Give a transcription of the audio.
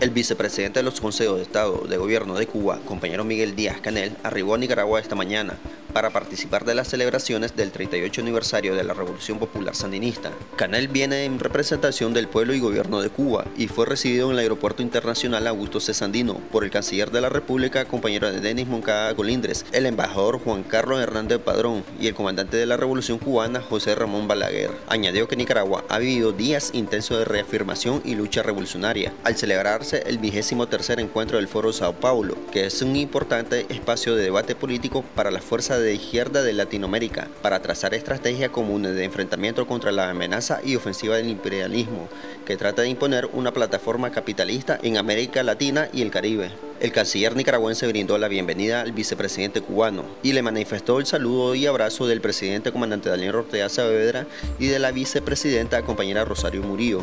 El vicepresidente de los consejos de Estado de Gobierno de Cuba, compañero Miguel Díaz Canel, arribó a Nicaragua esta mañana para participar de las celebraciones del 38 aniversario de la Revolución Popular Sandinista. Canel viene en representación del pueblo y gobierno de Cuba y fue recibido en el Aeropuerto Internacional Augusto C. Sandino por el canciller de la República, compañero de Denis Moncada Colindres, el embajador Juan Carlos Hernández Padrón y el comandante de la Revolución Cubana, José Ramón Balaguer. Añadió que Nicaragua ha vivido días intensos de reafirmación y lucha revolucionaria al celebrarse el vigésimo tercer encuentro del Foro Sao Paulo, que es un importante espacio de debate político para la fuerza de izquierda de Latinoamérica para trazar estrategias comunes de enfrentamiento contra la amenaza y ofensiva del imperialismo, que trata de imponer una plataforma capitalista en América Latina y el Caribe. El canciller nicaragüense brindó la bienvenida al vicepresidente cubano y le manifestó el saludo y abrazo del presidente comandante Daniel Ortega Saavedra y de la vicepresidenta compañera Rosario Murillo.